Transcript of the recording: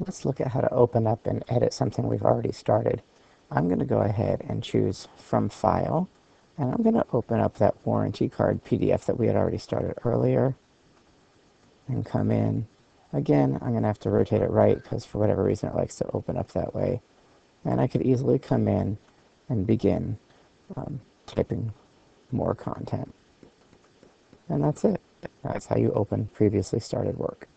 let's look at how to open up and edit something we've already started. I'm going to go ahead and choose from File, and I'm going to open up that warranty card PDF that we had already started earlier, and come in. Again, I'm going to have to rotate it right because for whatever reason it likes to open up that way. And I could easily come in and begin um, typing more content. And that's it. That's how you open previously started work.